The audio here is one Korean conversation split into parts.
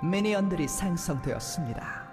미니언들이 생성되었습니다.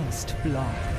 past blood.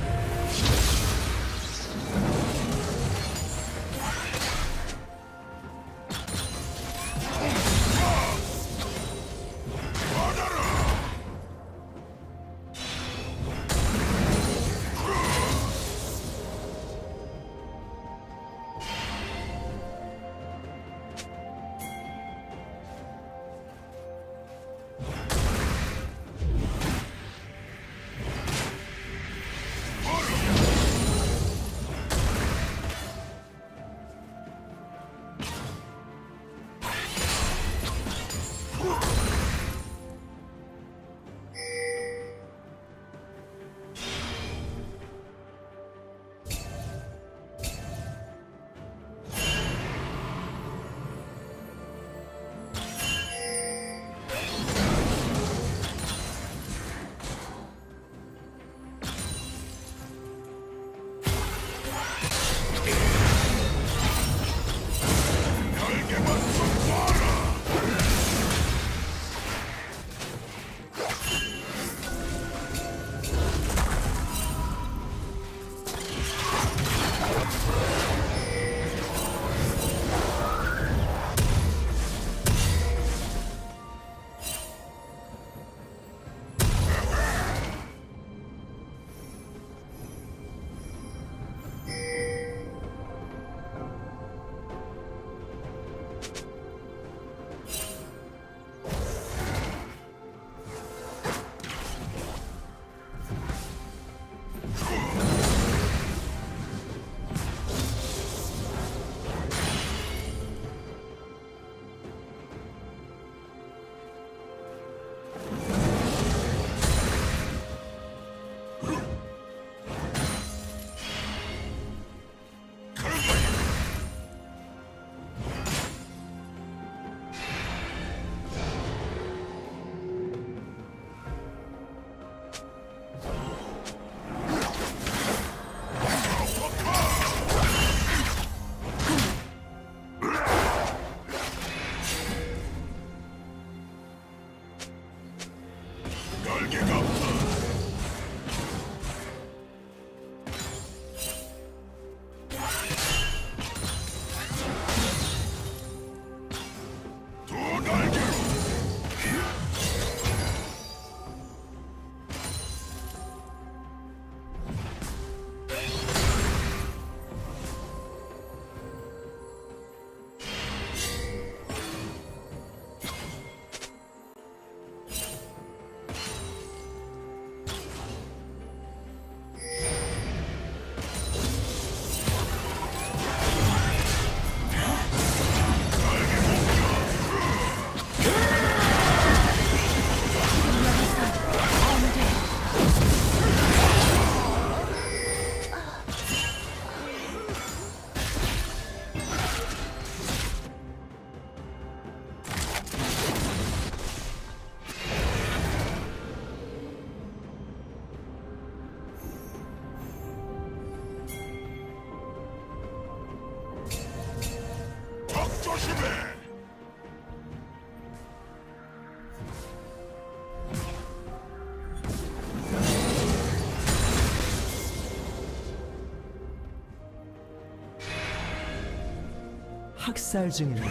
학살 중입니다.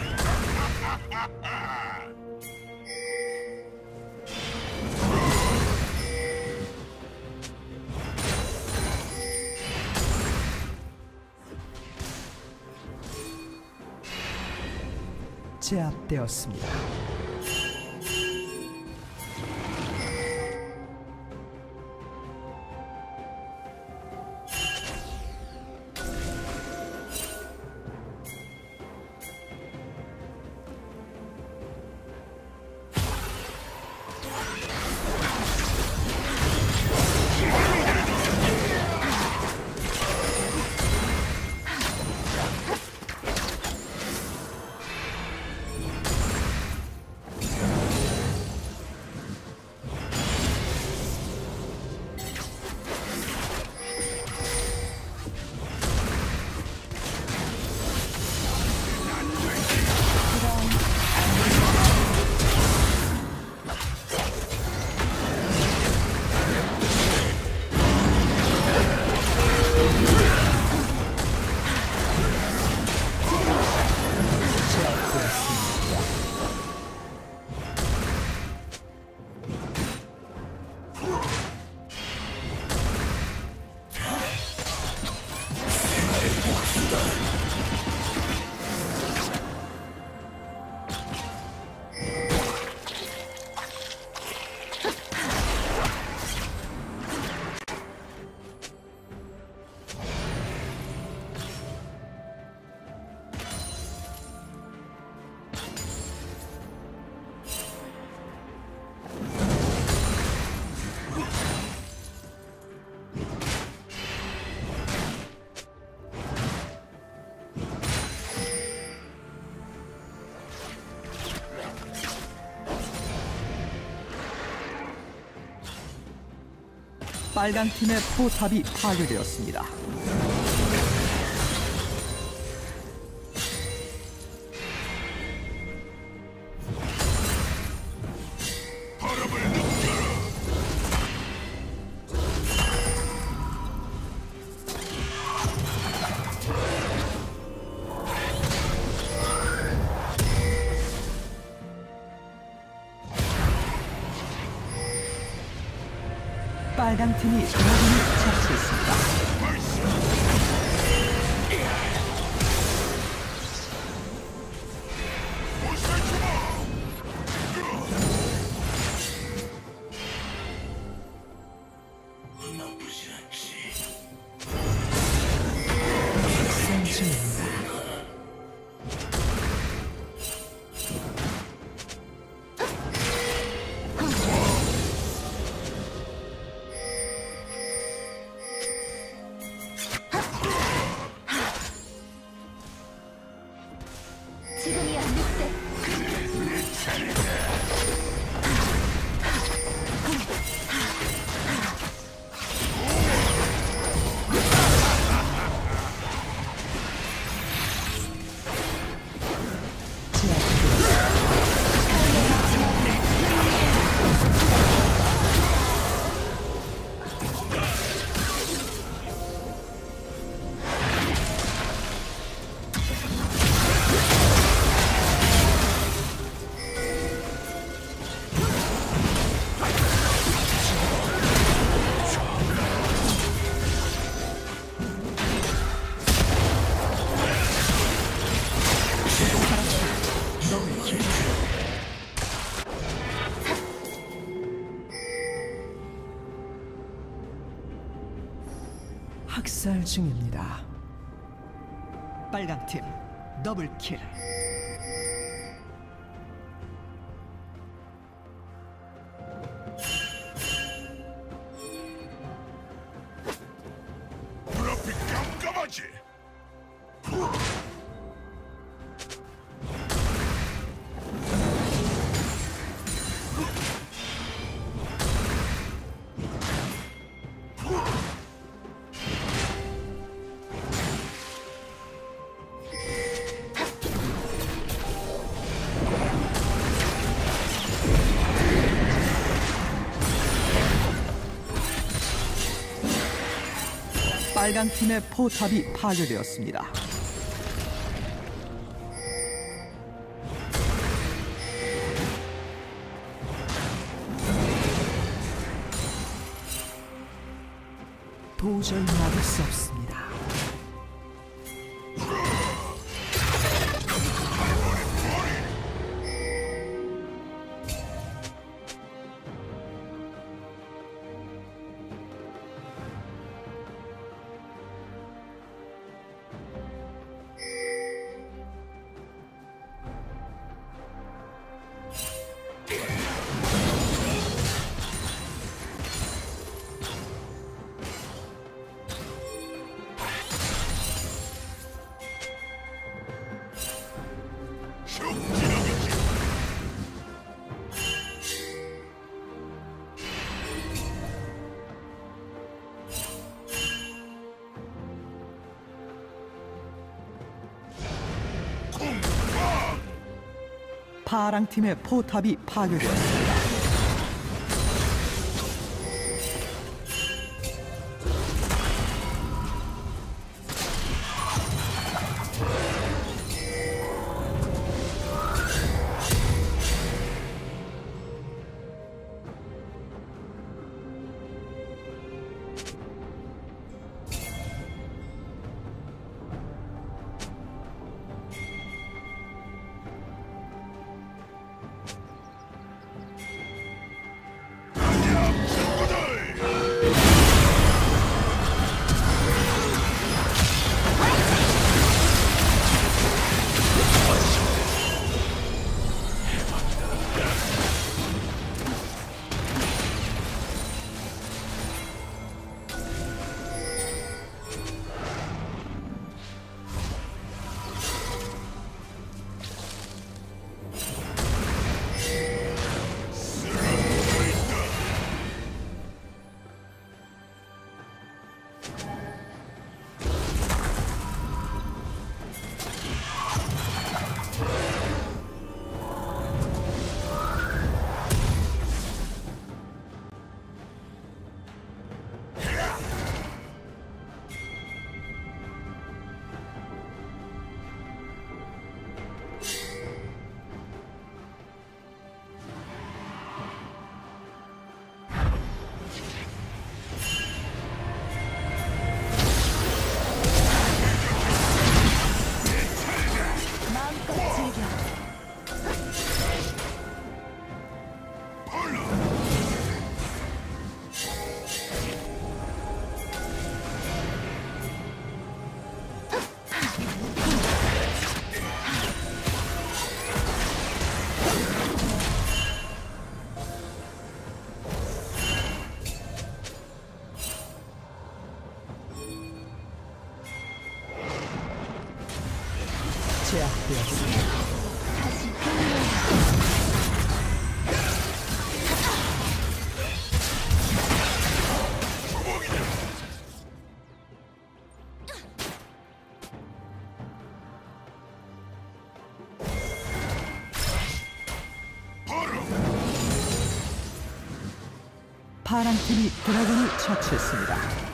제압되었습니다. 빨간 팀의 포탑이 파괴되었습니다. 3층입니다. 빨강 팀 더블킬. 빨강 팀의 포탑이 파괴되었습니다. 도저히 막을 수 없어. 파랑 팀의 포탑이 파괴되었습니다. 제 파랑 팀이 드래곤을 처치했습니다.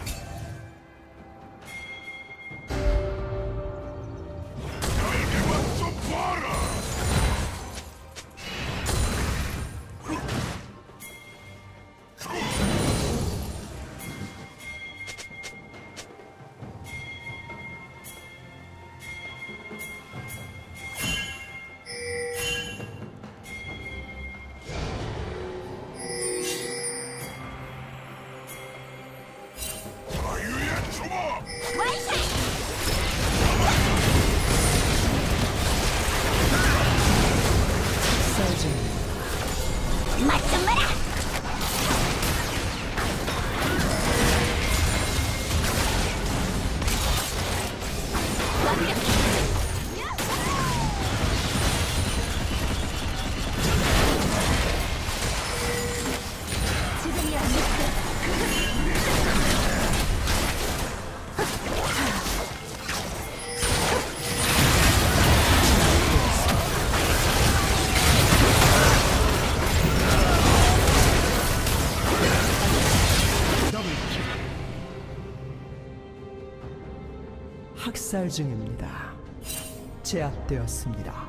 학살 중입니다. 제압되었습니다.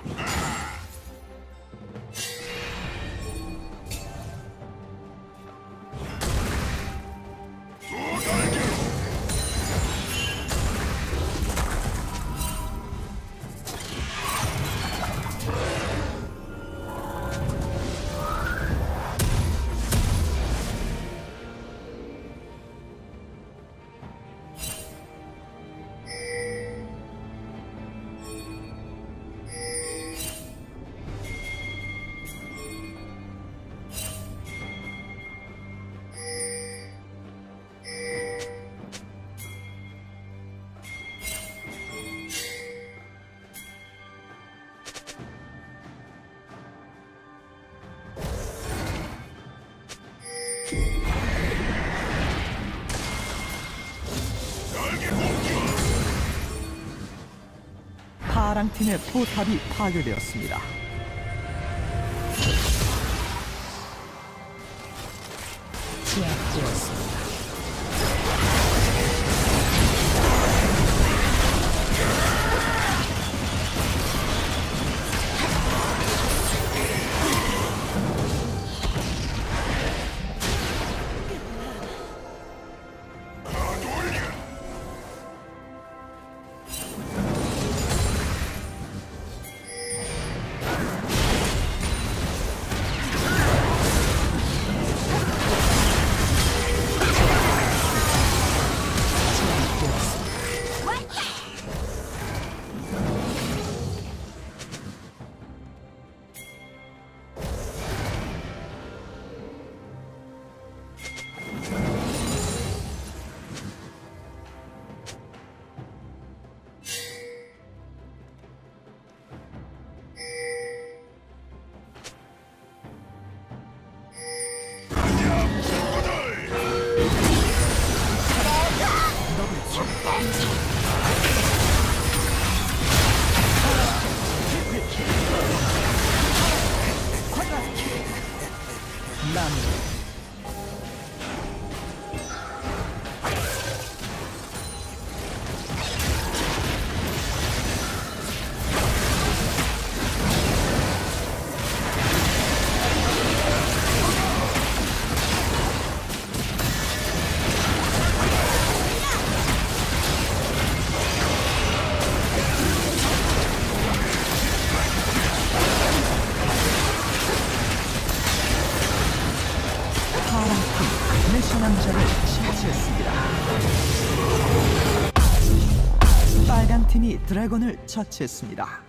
Ah! 파랑 팀의 포탑이 파괴되었습니다. 제압되었습니다. 처치했습니다.